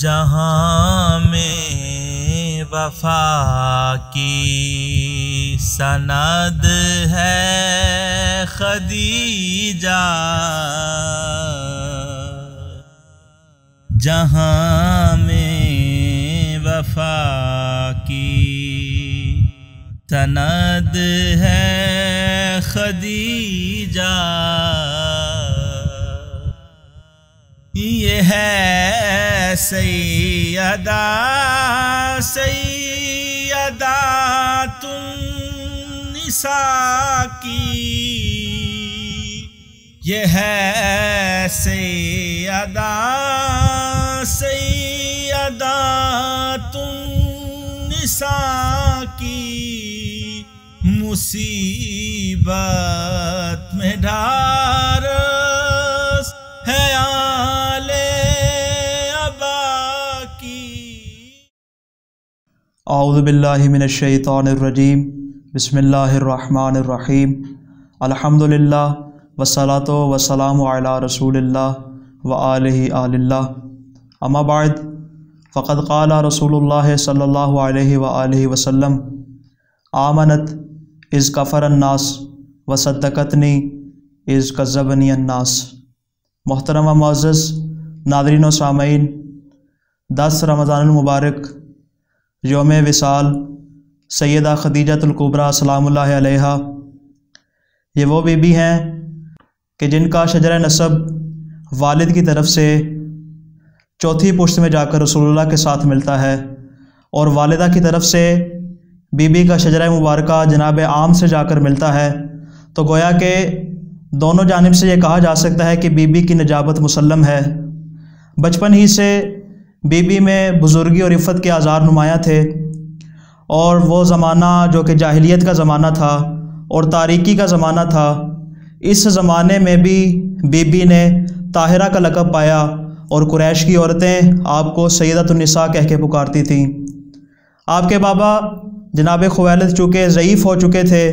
جہاں میں وفا کی سند ہے خدیجہ۔ جہاں میں وفا کی سند ہے خدیجہ۔ یہ ہے سیدہ سیدہ تم نساء کی۔ یہ ہے سیدہ سیدہ تم نساء کی۔ مصیبت میں ڈھارس اعوذ باللہ من الشیطان الرجیم، بسم اللہ الرحمن الرحیم۔ الحمد للہ وسلاۃ وسلام علی رسول اللہ و آلہ آل اللہ۔ اما بعد، فقد قال رسول اللہ صلی اللہ علیہ وآلہ وسلم، آمنت از کفر الناس و از کذبنی الناس۔ محترمہ معزز، ناظرین و سامعین، دس رمضان المبارک یوم وصال، سیدہ خدیجۃ القبرہ سلام اللہ علیہ یہ وہ بی بی ہیں کہ جن کا شجر نصب والد کی طرف سے چوتھی پشت میں جا کر رسول اللہ کے ساتھ ملتا ہے، اور والدہ کی طرف سے بی بی کا شجرہ مبارکہ جناب عام سے جا کر ملتا ہے۔ تو گویا کہ دونوں جانب سے یہ کہا جا سکتا ہے کہ بی بی کی نجابت مسلم ہے۔ بچپن ہی سے بی بی میں بزرگی اور عفت کے آزار نمایاں تھے اور وہ زمانہ جو کہ جاہلیت کا زمانہ تھا اور تاریکی کا زمانہ تھا، اس زمانے میں بھی بی بی نے طاہرہ کا لقب پایا اور قریش کی عورتیں آپ کو سیدت النساء کہہ کے پکارتی تھیں۔ آپ کے بابا جناب خویلد چونکہ ضعیف ہو چکے تھے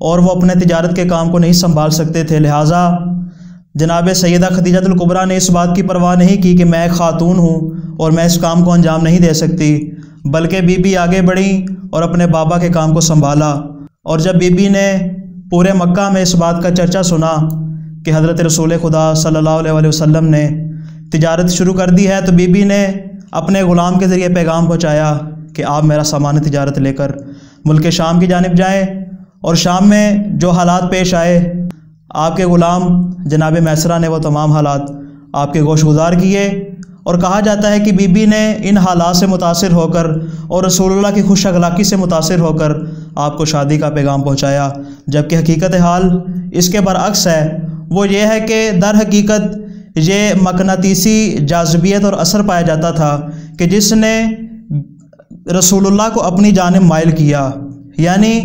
اور وہ اپنے تجارت کے کام کو نہیں سنبھال سکتے تھے، لہٰذا جناب سیدہ خدیجۃ القبرہ نے اس بات کی پرواہ نہیں کی کہ میں ایک خاتون ہوں اور میں اس کام کو انجام نہیں دے سکتی، بلکہ بی بی آگے بڑھیں اور اپنے بابا کے کام کو سنبھالا۔ اور جب بی بی نے پورے مکہ میں اس بات کا چرچا سنا کہ حضرت رسول خدا صلی اللہ علیہ وسلم نے تجارت شروع کر دی ہے، تو بی بی نے اپنے غلام کے ذریعے پیغام پہنچایا کہ آپ میرا سامان تجارت لے کر ملک شام کی جانب جائیں۔ اور شام میں جو حالات پیش آئے آپ کے غلام جناب میسرہ نے وہ تمام حالات آپ کے گوش گزار کیے اور کہا جاتا ہے کہ بی بی نے ان حالات سے متاثر ہو کر اور رسول اللہ کی خوش اخلاقی سے متاثر ہو کر آپ کو شادی کا پیغام پہنچایا۔ جبکہ حقیقت حال اس کے برعکس ہے، وہ یہ ہے کہ در حقیقت یہ مقناطیسی جاذبیت اور اثر پایا جاتا تھا کہ جس نے رسول اللہ کو اپنی جانب مائل کیا۔ یعنی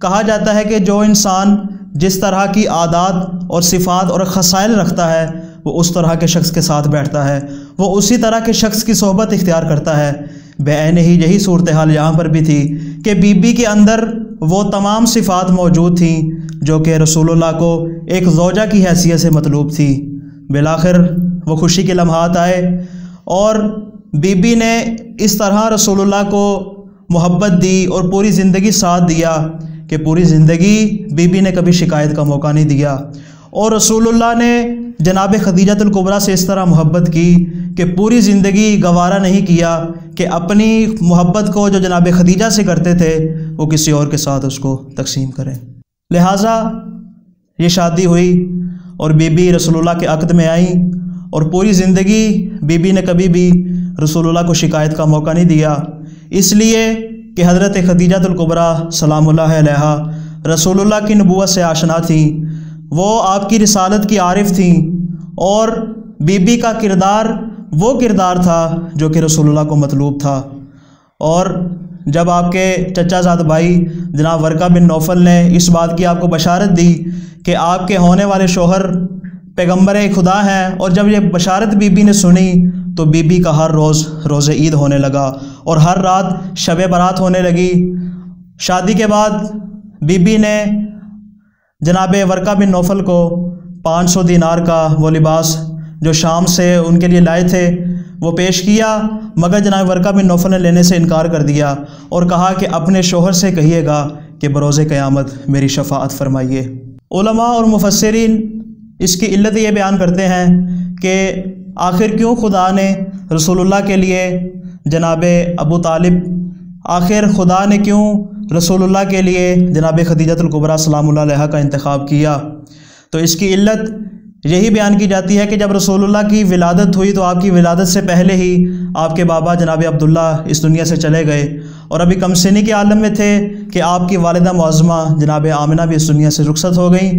کہا جاتا ہے کہ جو انسان جس طرح کی عادات اور صفات اور خسائل رکھتا ہے، وہ اس طرح کے شخص کے ساتھ بیٹھتا ہے۔ وہ اسی طرح کے شخص کی صحبت اختیار کرتا ہے۔ بے عین ہی یہی صورتحال یہاں پر بھی تھی کہ بی بی کے اندر وہ تمام صفات موجود تھیں، جو کہ رسول اللہ کو ایک زوجہ کی حیثیت سے مطلوب تھی۔ بالآخر وہ خوشی کے لمحات آئے اور بی بی نے اس طرح رسول اللہ کو محبت دی اور پوری زندگی ساتھ دیا۔ کہ پوری زندگی بی بی نے کبھی شکایت کا موقع نہیں دیا اور رسول اللہ نے جناب خدیجۃ القبرہ سے اس طرح محبت کی کہ پوری زندگی گوارہ نہیں کیا کہ اپنی محبت کو جو جناب خدیجہ سے کرتے تھے وہ کسی اور کے ساتھ اس کو تقسیم کریں۔ لہٰذا یہ شادی ہوئی اور بی بی رسول اللہ کے عقد میں آئیں اور پوری زندگی بی بی نے کبھی بھی رسول اللہ کو شکایت کا موقع نہیں دیا۔ اس لیے کہ حضرت خدیجۃ القبرہ سلام اللہ علیہ رسول اللہ کی نبوت سے آشنا تھیں۔ وہ آپ کی رسالت کی عارف تھیں اور بی بی کا کردار وہ کردار تھا جو کہ رسول اللہ کو مطلوب تھا۔ اور جب آپ کے چچا زاد بھائی جناب ورقہ بن نوفل نے اس بات کی آپ کو بشارت دی کہ آپ کے ہونے والے شوہر پیغمبر خدا ہیں اور جب یہ بشارت بی بی نے سنی تو بی بی کا ہر روز روز عید ہونے لگا اور ہر رات شب برات ہونے لگی۔ شادی کے بعد بی بی نے جناب ورقہ بن نوفل کو پانچ سو دینار کا وہ لباس جو شام سے ان کے لیے لائے تھے وہ پیش کیا، مگر جناب ورقہ بن نوفل نے لینے سے انکار کر دیا اور کہا کہ اپنے شوہر سے کہیے گا کہ بروز قیامت میری شفاعت فرمائیے۔ علماء اور مفسرین اس کی علت یہ بیان کرتے ہیں کہ آخر کیوں خدا نے رسول اللہ کے لیے جناب ابو طالب، آخر خدا نے کیوں رسول اللہ کے لیے جناب خدیجت القبرہ سلام اللہ علیہ کا انتخاب کیا؟ تو اس کی علت یہی بیان کی جاتی ہے کہ جب رسول اللہ کی ولادت ہوئی تو آپ کی ولادت سے پہلے ہی آپ کے بابا جناب عبداللہ اس دنیا سے چلے گئے۔ اور ابھی کم سنی کے عالم میں تھے کہ آپ کی والدہ معظمہ جناب آمنہ بھی اس دنیا سے رخصت ہو گئیں۔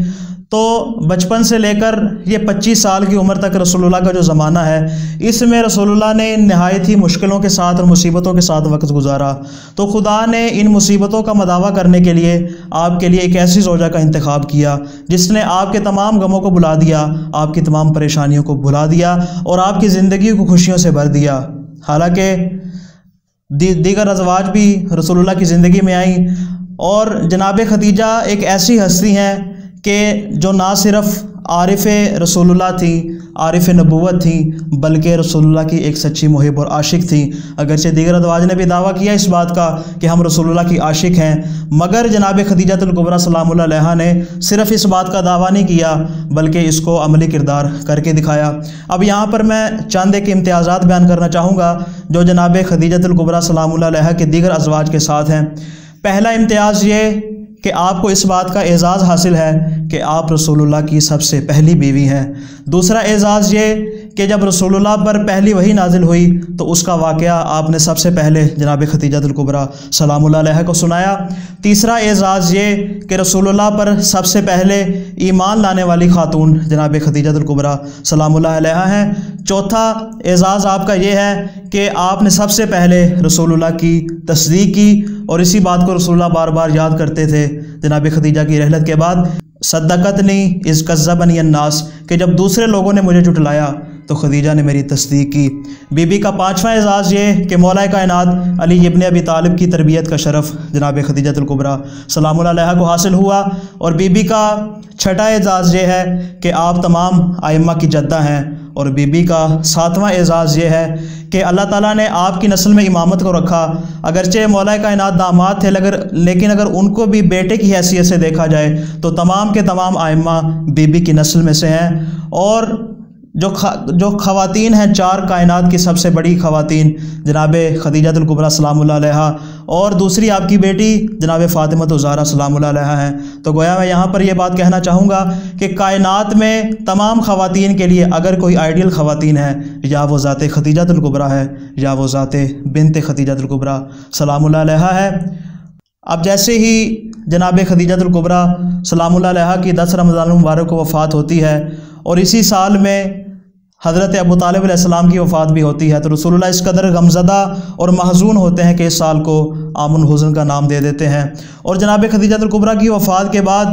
تو بچپن سے لے کر یہ پچیس سال کی عمر تک رسول اللہ کا جو زمانہ ہے، اس میں رسول اللہ نے نہایت ہی مشکلوں کے ساتھ اور مصیبتوں کے ساتھ وقت گزارا۔ تو خدا نے ان مصیبتوں کا مداوع کرنے کے لیے آپ کے لیے ایک ایسی زوجہ کا انتخاب کیا، جس نے آپ کے تمام غموں کو بلا دیا، آپ کی تمام پریشانیوں کو بھلا دیا اور آپ کی زندگی کو خوشیوں سے بھر دیا۔ حالانکہ دیگر ازواج بھی رسول اللہ کی زندگی میں آئیں اور جناب خدیجہ ایک ایسی ہستی ہیں کہ جو نہ صرف عارف رسول اللہ تھیں عارف نبوت تھیں بلکہ رسول اللہ کی ایک سچی محب اور عاشق تھیں اگرچہ دیگر ادواج نے بھی دعویٰ کیا اس بات کا کہ ہم رسول اللہ کی عاشق ہیں، مگر جناب خدیجۃ القبرہ سلام اللہ علیہ نے صرف اس بات کا دعویٰ نہیں کیا، بلکہ اس کو عملی کردار کر کے دکھایا۔ اب یہاں پر میں چاند ایک امتیازات بیان کرنا چاہوں گا جو جناب خدیجۃ القبرہ سلام اللہ علیہ کے دیگر ازواج کے ساتھ ہیں۔ پہلا امتیاز یہ کہ آپ کو اس بات کا اعزاز حاصل ہے کہ آپ رسول اللہ کی سب سے پہلی بیوی ہیں۔ دوسرا اعزاز یہ کہ جب رسول اللہ پر پہلی وہی نازل ہوئی تو اس کا واقعہ آپ نے سب سے پہلے جناب ختیجت القبرہ سلام اللہ علیہ کو سنایا۔ تیسرا اعزاز یہ کہ رسول اللہ پر سب سے پہلے ایمان لانے والی خاتون جناب ختیجت القبرہ سلام اللہ علیہ ہیں۔ چوتھا اعزاز آپ کا یہ ہے کہ آپ نے سب سے پہلے رسول اللہ کی تصدیق کی اور اسی بات کو رسول اللہ بار بار یاد کرتے تھے جناب خدیجہ کی رحلت کے بعد۔ صدقت نہیں از قزہ بنی الناس کہ جب دوسرے لوگوں نے مجھے جٹلایا تو خدیجہ نے میری تصدیق کی۔ بی بی کا پانچواں اعزاز یہ کہ مولا کائنات علی ابن ابی طالب کی تربیت کا شرف جناب خدیجہ القبرہ سلام اللہ علیہ کو حاصل ہوا۔ اور بی بی کا چھٹا اعزاز یہ ہے کہ آپ تمام آئمہ کی جدہ ہیں۔ اور بی بی کا ساتواں اعزاز یہ ہے کہ اللہ تعالیٰ نے آپ کی نسل میں امامت کو رکھا۔ اگرچہ مولا کائنات داماد تھے، لگر لیکن اگر ان کو بھی بیٹے کی حیثیت سے دیکھا جائے تو تمام کے تمام آئمہ بی بی کی نسل میں سے ہیں۔ اور جو جو خواتین ہیں، چار کائنات کی سب سے بڑی خواتین، جناب خدیجۃ القبرہ سلام اللہ علیہ اور دوسری آپ کی بیٹی، جناب فاطمہ زہرہ سلام اللہ علیہ ہیں۔ تو گویا میں یہاں پر یہ بات کہنا چاہوں گا کہ کائنات میں تمام خواتین کے لیے اگر کوئی آئیڈیل خواتین ہے یا وہ ذات خدیجۃ القبرہ ہے، یا وہ ذات بنت خدیجۃ القبرہ سلام اللہ علیہ ہے۔ اب جیسے ہی جناب خدیجۃ القبرہ سلام اللہ علیہ کی دس رمضان المبارک کو وفات ہوتی ہے اور اسی سال میں حضرت ابو طالب علیہ السلام کی وفات بھی ہوتی ہے تو رسول اللہ اس قدر غمزدہ اور محضون ہوتے ہیں کہ اس سال کو آمن حزن کا نام دے دیتے ہیں۔ اور جناب خدیجہ القبرہ کی وفات کے بعد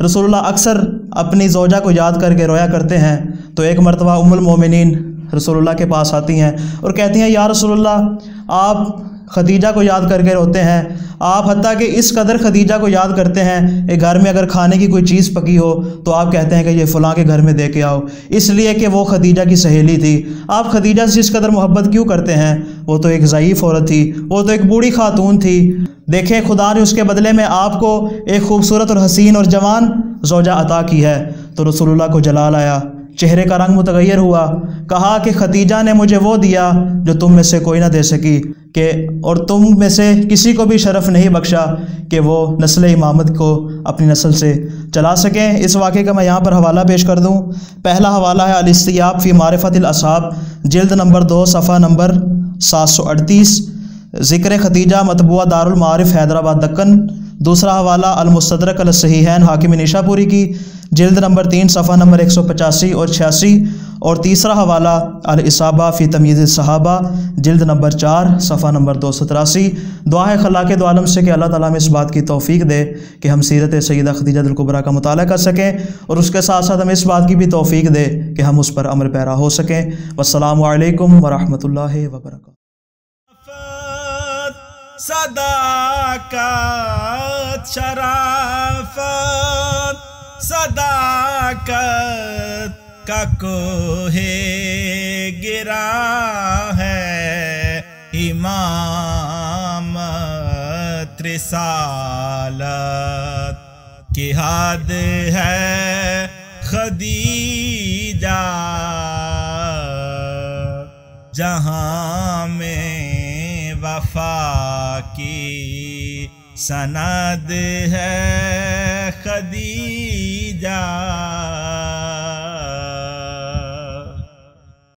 رسول اللہ اکثر اپنی زوجہ کو یاد کر کے رویا کرتے ہیں۔ تو ایک مرتبہ ام المومنین رسول اللہ کے پاس آتی ہیں اور کہتی ہیں، یا رسول اللہ، آپ خدیجہ کو یاد کر کے روتے ہیں۔ آپ حتیٰ کہ اس قدر خدیجہ کو یاد کرتے ہیں کہ گھر میں اگر کھانے کی کوئی چیز پکی ہو تو آپ کہتے ہیں کہ یہ فلاں کے گھر میں دے کے آؤ۔ اس لیے کہ وہ خدیجہ کی سہیلی تھی۔ آپ خدیجہ سے اس قدر محبت کیوں کرتے ہیں؟ وہ تو ایک ضعیف عورت تھی۔ وہ تو ایک بوڑھی خاتون تھی۔ دیکھیں، خدا نے اس کے بدلے میں آپ کو ایک خوبصورت اور حسین اور جوان زوجہ عطا کی ہے۔ تو رسول اللہ کو جلال آیا۔ چہرے کا رنگ متغیر ہوا۔ کہا کہ ختیجہ نے مجھے وہ دیا جو تم میں سے کوئی نہ دے سکی، کہ اور تم میں سے کسی کو بھی شرف نہیں بخشا کہ وہ نسل امامت کو اپنی نسل سے چلا سکیں۔ اس واقعے کا میں یہاں پر حوالہ پیش کر دوں۔ پہلا حوالہ ہے الاستیاب فی معرفت الاصحاب، جلد نمبر دو، صفحہ نمبر سات سو اڑتیس۔ ذکر ختیجہ مطبوعہ دار المعارف حیدرآباد دکن، دوسرا حوالہ المصدرک الصحیحین حاکم نشا پوری کی، جلد نمبر تین، صفحہ نمبر ایک سو پچاسی اور چھیاسی، اور تیسرا حوالہ الصابہ فی تمیز صحابہ جلد نمبر چار، صفحہ نمبر دو سو تراسی۔ دعا خلا کے دو عالم سے کہ اللہ تعالیٰ میں اس بات کی توفیق دے کہ ہم سیرت سیدہ خدیجہ القبرہ کا مطالعہ کر سکیں، اور اس کے ساتھ ساتھ ہمیں اس بات کی بھی توفیق دے کہ ہم اس پر عمر پیرا ہو سکیں۔ والسلام علیکم ورحمۃ اللہ وبرکاتہ۔ صداقت شرافت صداقت کا کوہ گرا ہے۔ امامت رسالت کی حد ہے۔ خدیجہ جہاں وفا کی سند ہے خدیجہ